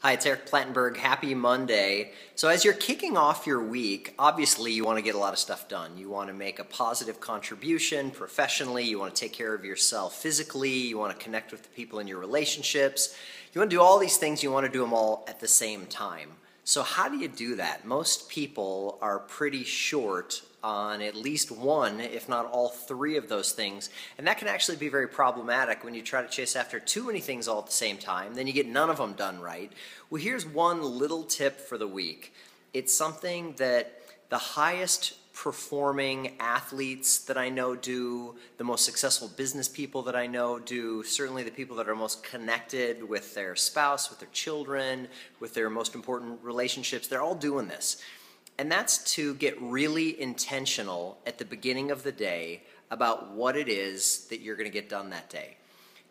Hi, it's Eric Plantenberg. Happy Monday. So, as you're kicking off your week, obviously you want to get a lot of stuff done. You want to make a positive contribution professionally, you want to take care of yourself physically, you want to connect with the people in your relationships. You want to do all these things, you want to do them all at the same time. So, how do you do that? Most people are pretty short on at least one, if not all three of those things. And that can actually be very problematic when you try to chase after too many things all at the same time. Then you get none of them done right. Well, here's one little tip for the week it's something that the highest performing athletes that I know do, the most successful business people that I know do, certainly the people that are most connected with their spouse, with their children, with their most important relationships, they're all doing this. And that's to get really intentional at the beginning of the day about what it is that you're going to get done that day.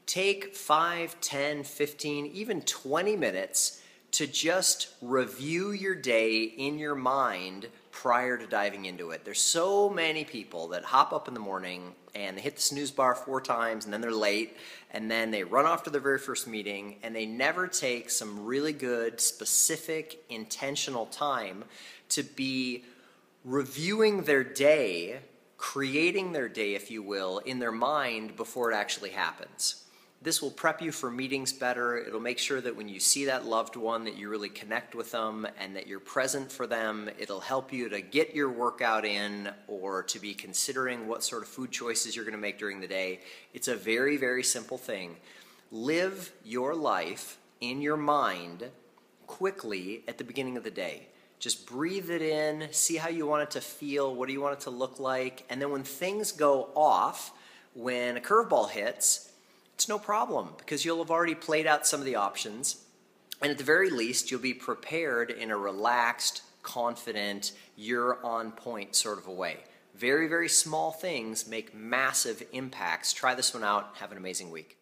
Take 5, 10, 15, even 20 minutes to just review your day in your mind prior to diving into it. There's so many people that hop up in the morning and they hit the snooze bar four times and then they're late and then they run off to their very first meeting and they never take some really good, specific, intentional time to be reviewing their day, creating their day, if you will, in their mind before it actually happens. This will prep you for meetings better. It'll make sure that when you see that loved one that you really connect with them and that you're present for them. It'll help you to get your workout in or to be considering what sort of food choices you're going to make during the day. It's a very, very simple thing. Live your life in your mind quickly at the beginning of the day. Just breathe it in, see how you want it to feel, what do you want it to look like, and then when things go off, when a curveball hits, it's no problem because you'll have already played out some of the options. And at the very least, you'll be prepared in a relaxed, confident, you're on point sort of a way. Very, very small things make massive impacts. Try this one out. Have an amazing week.